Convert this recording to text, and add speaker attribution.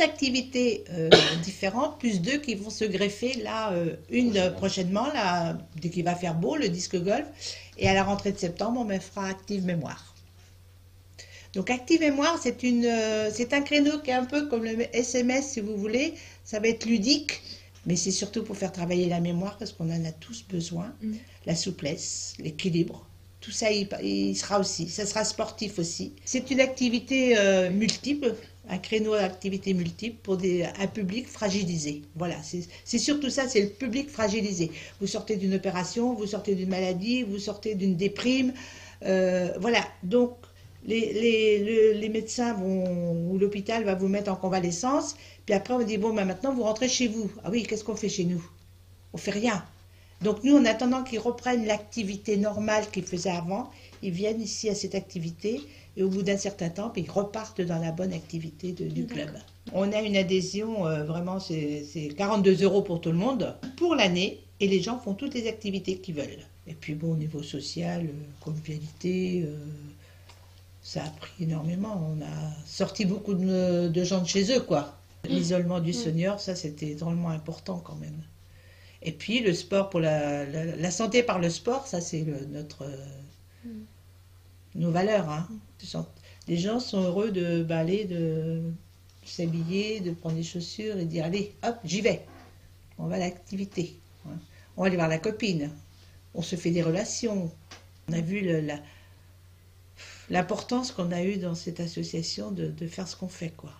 Speaker 1: activités euh, différentes, plus deux qui vont se greffer là, euh, une prochainement, là, dès qu'il va faire beau, le disque golf. Et à la rentrée de septembre, on me fera Active Mémoire. Donc Active Mémoire, c'est euh, un créneau qui est un peu comme le SMS si vous voulez. Ça va être ludique, mais c'est surtout pour faire travailler la mémoire parce qu'on en a tous besoin.
Speaker 2: Mm.
Speaker 1: La souplesse, l'équilibre. Tout ça, il, sera aussi. Ça sera sportif aussi. C'est une activité euh, multiple, un créneau d'activité multiple pour des, un public fragilisé. Voilà, c'est surtout ça, c'est le public fragilisé. Vous sortez d'une opération, vous sortez d'une maladie, vous sortez d'une déprime. euh, voilà, donc les, les, le- les médecins vont, ou l'hôpital va vous mettre en convalescence, puis après on dit, bon, ben maintenant vous rentrez chez vous. Ah oui, qu'est-ce qu'on fait chez nous? On fait rien. Donc nous, en attendant qu'ils reprennent l'activité normale qu'ils faisaient avant, ils viennent ici à cette activité et au bout d'un certain temps, ils repartent dans la bonne activité de- du club. On a une adhésion, euh, vraiment, c'est c'est 42 euros pour tout le monde, pour l'année, et les gens font toutes les activités qu'ils veulent. Et puis bon, au niveau social, euh, convivialité, euh, ça a pris énormément. On a sorti beaucoup de, de gens de chez eux, quoi. L'isolement du senior, ça c'était drôlement important quand même. Et puis le sport pour la, la, la santé par le sport, ça c'est notre euh, nos valeurs. Hein. Les gens sont heureux de bah, aller, de s'habiller, de prendre des chaussures et de dire allez, hop, j'y vais. On va à l'activité. hein. On va aller voir la copine. On se fait des relations. On a vu le- la- l'importance qu'on a eue dans cette association de, de faire ce qu'on fait, quoi.